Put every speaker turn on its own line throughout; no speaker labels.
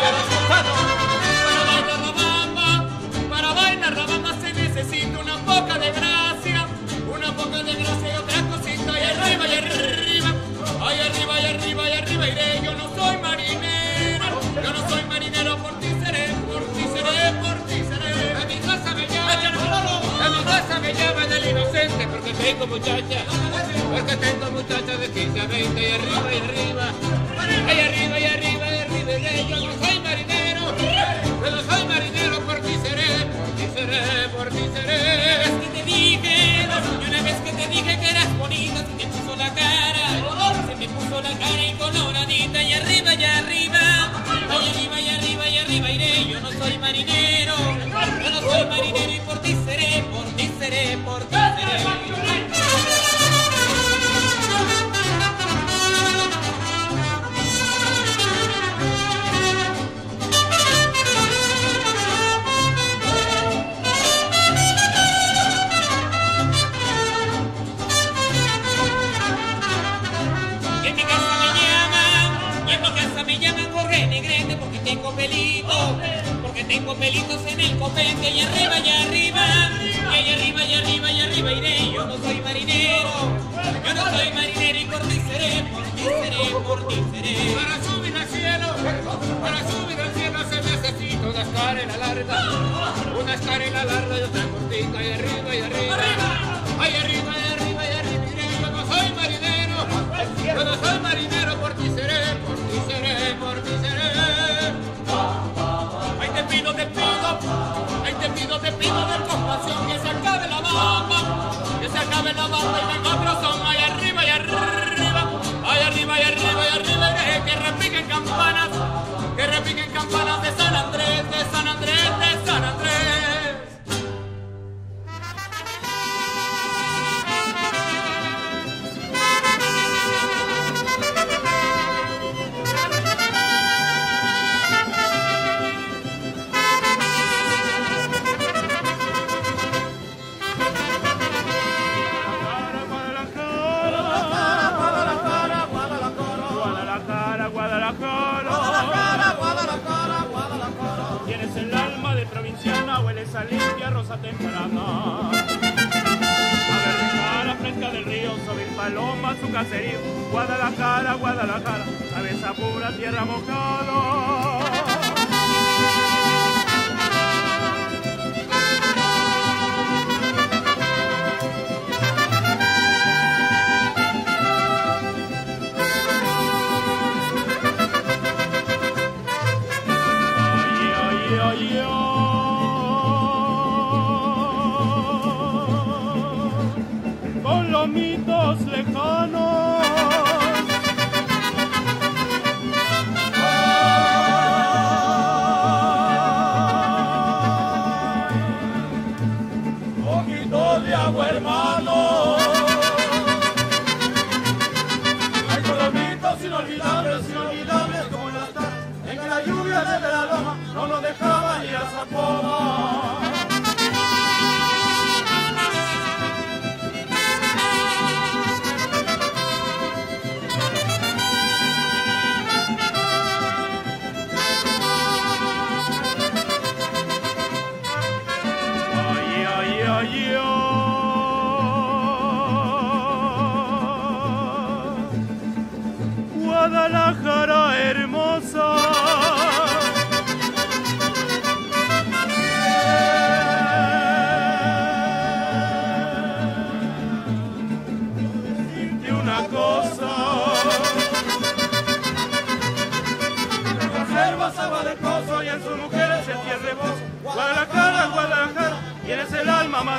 Para bailar la para bailar la se necesita una poca de gracia, una poca de gracia y
otra cosita. Y arriba, y arriba, ahí arriba, y arriba, y arriba iré. Yo no soy marinero, yo no soy marinero, por ti seré, por ti seré, por ti seré. A mi casa me llama, a mi casa me llama del inocente, porque tengo muchacha, porque tengo muchacha de 15 a 20 y arriba, y arriba.
tengo pelitos, porque tengo pelitos en el copete, allá arriba, allá arriba, y allá arriba, allá arriba, allá arriba iré, yo no soy marinero, yo no soy marinero y por ti seré, por ti seré, por ti seré.
Para subir al cielo. A ver, cara fresca del río, sobre paloma, su caserío. Guadalajara, Guadalajara, cabeza pura, tierra mojada. lomitos lejanos. Ay, ojito de agua hermano.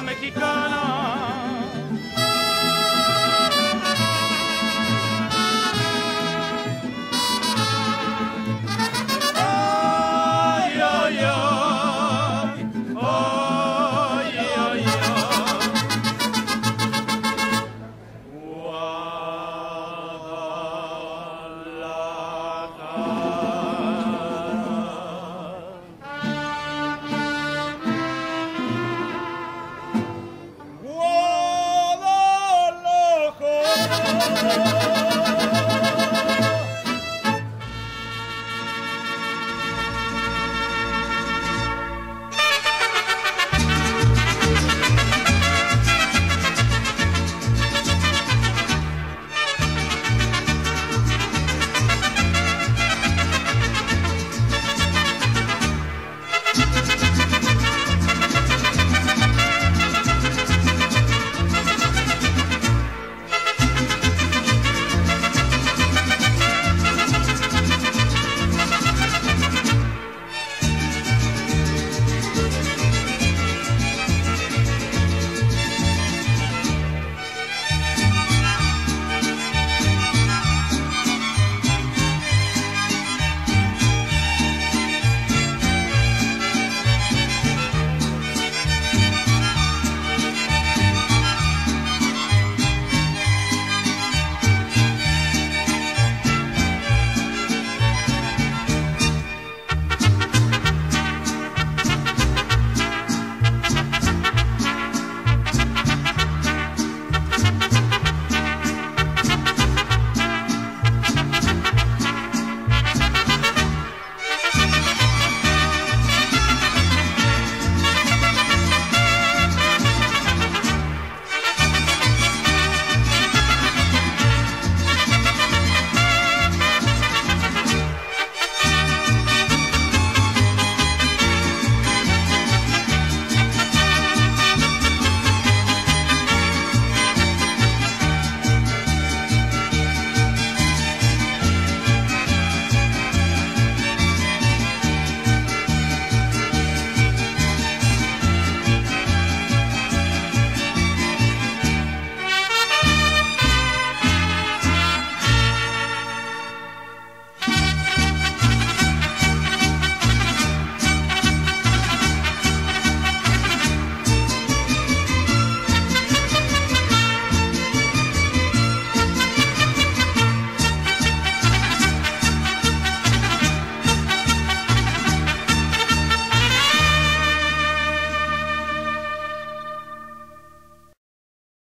Mexico.